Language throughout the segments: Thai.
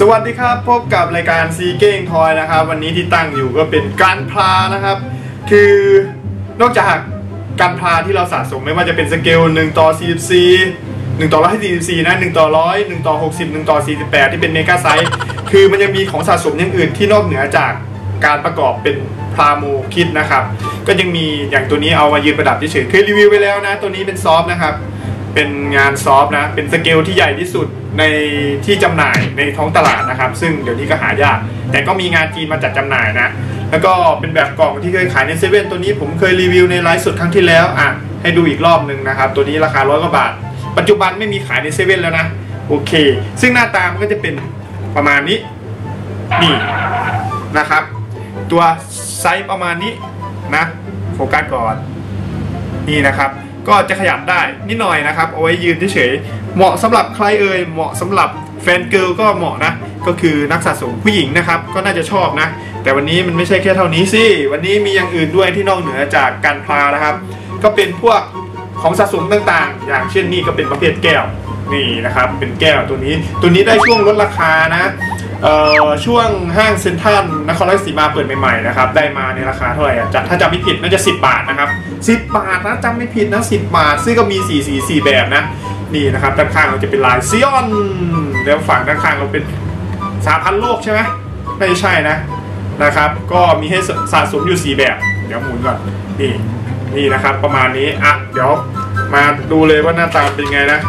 สวัสดีครับ พบกับรายการซีเก้งทอยนะครับ วันนี้ที่ตั้งอยู่ก็เป็นกันพลานะครับ คือนอกจากกันพลาที่เราสะสมไม่ว่าจะเป็นสเกล1ต่อ44 1ต่อ144นะ1ต่อ100 1ต่อ60 1ต่อ48 ที่เป็น Mega Size คือมันยังมีของสะสมอย่างอื่นที่นอกเหนือจากการประกอบเป็น plamo kit นะครับ ก็ยังมีอย่างตัวนี้เอามายืนประดับเฉยๆเคยรีวิวไปแล้วนะ ตัวนี้เป็น soft นะครับ เป็นงาน soft นะ เป็นสเกลที่ใหญ่ที่สุดในที่จำหน่ายในท้องตลาดนะครับ ซึ่งเดี๋ยวนี้ก็หายาก แต่ก็มีงานจีนมาจัดจำหน่ายนะ แล้วก็เป็นแบบกล่องที่เคยขายในเซเว่นตัวนี้ผมเคยรีวิวในไลฟ์สดครั้งที่แล้วอะให้ดูอีกรอบหนึ่งนะครับ ตัวนี้ราคาร้อยกว่าบาท ปัจจุบันไม่มีขายในเซเว่นแล้วนะ โอเค ซึ่งหน้าตามันก็จะเป็นประมาณนี้ นี่นะครับ ตัวไซส์ประมาณนี้นะ โฟกัสก่อน นี่นะครับ ก็จะขยับได้นิดหน่อยนะครับ เอาไว้ยืนเฉยๆเหมาะสำหรับใครเอ่ยเหมาะสำหรับแฟนเกิลก็เหมาะนะ ก็คือนักสะสมผู้หญิงนะครับ ก็น่าจะชอบนะ แต่วันนี้มันไม่ใช่แค่เท่านี้สิ วันนี้มีอย่างอื่นด้วยที่นอกเหนือจากการพลานะครับ ก็เป็นพวกของสะสมต่างๆ อย่างเช่นนี่ก็เป็นประเภทแก้วนี่นะครับ เป็นแก้วตัวนี้ ตัวนี้ได้ช่วงลดราคานะ ช่วงห้างเซ็นทรัลนครราชสีมาเปิดใหม่ๆนะครับได้มาในราคาเท่าไหร่อะจะถ้าจำไม่ผิดน่าจะ 10 บาทนะครับ10 บาทนะจำไม่ผิดนะ 10 บาท ซึ่งก็มี4สี4แบบนะนี่นะครับด้านข้างเราจะเป็นลายซิออนแล้วฝั่งด้านข้างเราเป็นสาพันโลกใช่ไหมไม่ใช่นะนะครับ ก็มีให้สะสมอยู่ 4 แบบ เดี๋ยวหมุนก่อนนี่นี่นะครับประมาณนี้อะเดี๋ยวมาดูเลยว่าหน้าตาเป็นไงนะ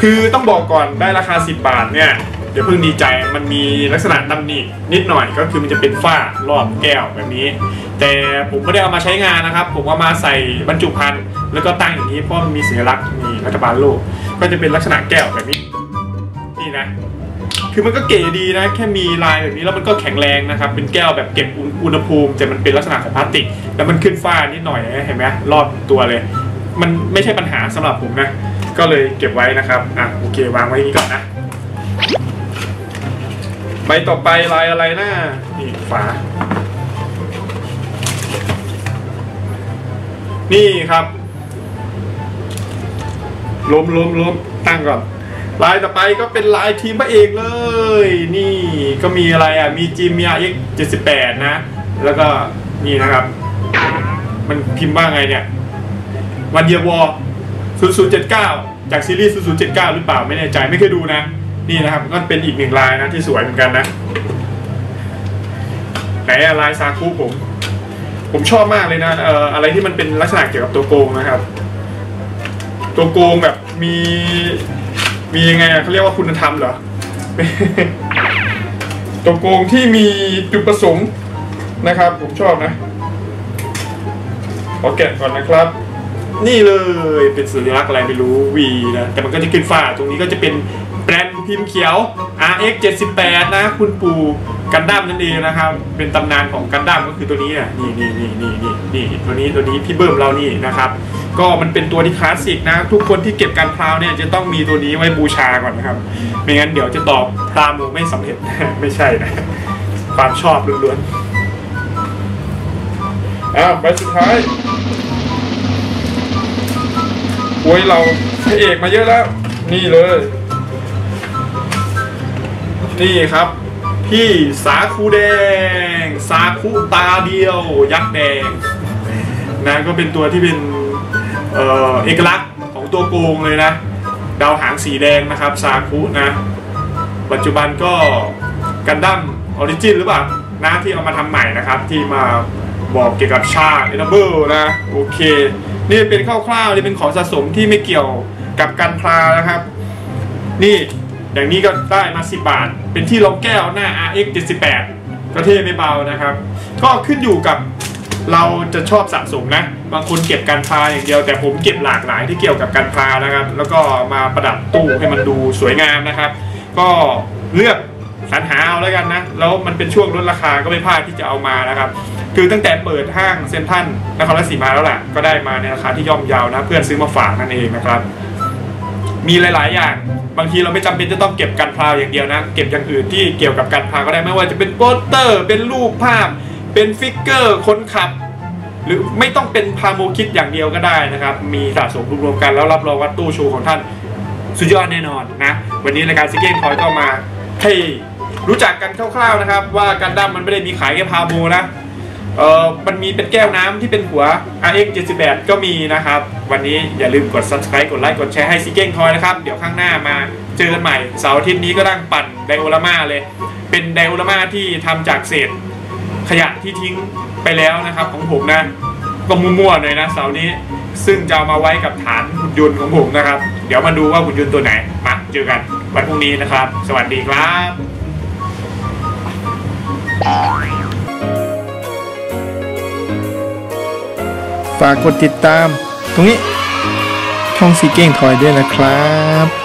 คือต้องบอกก่อนได้ราคา 10 บาทเนี่ย เดี๋ยวเพิ่งดีใจมันมีลักษณะตำหนินิดหน่อยก็คือมันจะเป็นฝ้ารอบแก้วแบบนี้ แต่ผมไม่ได้เอามาใช้งานนะครับ ผมเอามาใส่บรรจุภัณฑ์แล้วก็ตั้งอย่างนี้เพราะมันมีสัญลักษณ์มีรัฐบาลโลก ก็จะเป็นลักษณะแก้วแบบนี้นี่นะคือมันก็เก๋ดีนะ แค่มีลายแบบนี้แล้วมันก็แข็งแรงนะครับ เป็นแก้วแบบเก็บอุณหภูมิแต่มันเป็นลักษณะของพลาสติก แล้วมันขึ้นฝ้านิดหน่อยนะเห็นไหมรอบตัวเลย มันไม่ใช่ปัญหาสำหรับผมนะ ก็เลยเก็บไว้นะครับอะโอเควางไว้อย่นี้ก่อนนะ ใบต่อไปลายอะไรนะนี่ฝา นี่ครับล้มล้มล้มตั้งก่อนลายต่อไปก็เป็นลายทีมพระเอกเลย นี่ก็มีอะไรอะ มีจิมมีอาเอ็กเจ็ดสิบแปดนะ แล้วก็นี่นะครับ มันพิมพ์ว่าไงเนี่ย วันเดียววอศูนย์ศูนย์เจ็ดเก้าจากซีรีส์ศูนย์ศูนย์เจ็ดเก้าหรือเปล่าไม่แน่ใจไม่เคยดูนะ นี่นะครับก็เป็นอีกหนึ่งลายนะที่สวยเหมือนกันนะไหนลายซาคุผม ผมชอบมากเลยนะเอ่ออะไรที่มันเป็นลักษณะเกี่ยวกับตัวโกงนะครับ ตัวโกงแบบมีมียังไงเขาเรียกว่าคุณธรรมเหรอตัวโกงที่มีจุดประสงค์นะครับ ผมชอบนะขอแกะก่อนนะครับ นี่เลยเป็นสัญลักษณ์อะไรไม่รู้ V นะแต่มันก็จะขึ้นฝ้าตรงนี้ก็จะเป็น แบรนด์พิมพ์เขียว RX 78นะคุณปู่กันดั้มนั่นเองนะครับ เป็นตำนานของกันดั้มก็คือตัวนี้อะนี่นี่นี่นี่นี่นี่ตัวนี้ตัวนี้พี่เบิ้มเรานี่นะครับ ก็มันเป็นตัวที่คลาสสิกนะ ทุกคนที่เก็บการพราวเนี่ยจะต้องมีตัวนี้ไว้บูชาก่อนนะครับ ไม่งั้นเดี๋ยวจะตอบพรามไม่สำเร็จไม่ใช่นะ ความชอบล้วนๆอ้าวไปสุดท้ายโอ้ยเราพระเอกมาเยอะแล้ว นี่เลย นี่ครับ พี่สาคูแดง สาคูตาเดียว ยักษ์แดงนะก็เป็นตัวที่เป็นเอ่อเอกลักษณ์ของตัวโกงเลยนะ ดาวหางสีแดงนะครับซาคุนะ ปัจจุบันก็กันดั้ม Origin หรือเปล่านะที่เอามาทำใหม่นะครับที่มาบอกเกี่ยวกับชาร์ อัสนาเบิลนะโอเค นี่เป็นคร่าวๆนี่เป็นของสะสมที่ไม่เกี่ยวกับกันพลานะครับ นี่ อย่างนี้ก็ได้มา 10 บาท เป็นที่รองแก้วหน้า RX 78ก็เท่ไม่เบานะครับ ก็ขึ้นอยู่กับเราจะชอบสะสมนะ บางคนเก็บการพลาอย่างเดียว แต่ผมเก็บหลากหลายที่เกี่ยวกับการพลานะครับ แล้วก็มาประดับตู้ให้มันดูสวยงามนะครับ ก็เลือกสรรหาเอาแล้วกันนะ แล้วมันเป็นช่วงลดราคาก็ไม่พลาดที่จะเอามานะครับ คือตั้งแต่เปิดห้างเซ็นทรัลนครราชสีมาแล้วแหละก็ได้มาในราคาที่ย่อมเยาวนะ เพื่อนซื้อมาฝากนั่นเองนะครับ มีหลาย ๆ อย่าง บางทีเราไม่จำเป็นจะต้องเก็บกันพลาอย่างเดียวนะ เก็บอย่างอื่นที่เกี่ยวกับการพลาก็ได้ไม่ว่าจะเป็นโปสเตอร์ เป็นรูปภาพ เป็นฟิกเกอร์คนขับ หรือไม่ต้องเป็น plamo kit อย่างเดียวก็ได้นะครับ มีสะสมรวมๆกันแล้วรับรองว่าตู้โชว์ของท่านสุดยอดแน่นอนนะ วันนี้รายการซีเก้งทอยก็มาให้รู้จักกันคร่าว ๆ นะครับ ว่ากันดั้มมันไม่ได้มีขายแค่พลาโมนะ เออมันมีเป็นแก้วน้ำที่เป็นหัว RX 78ก็มีนะครับ วันนี้อย่าลืมกด subscribe กดไลค์กดแชร์ให้ซีเก้งทอยนะครับ เดี๋ยวข้างหน้ามาเจอกันใหม่ เสาร์อาทิตย์นี้ก็ตั้งปั้น diorama เลย เป็นไดโอลามาที่ทำจากเศษ ขยะที่ทิ้งไปแล้วนะครับ ของผมนะก็มั่วๆหน่อยนะเสาร์นี้ ซึ่งจะเอามาไว้กับฐานหุ่นยนต์ของผมนะครับ เดี๋ยวมาดูว่าหุ่นยนต์ตัวไหนมาเจอกันวันพรุ่งนี้นะครับ สวัสดีครับ ฝากกดติดตาม ตรงนี้ช่องสีเก้งถอยด้วยนะครับ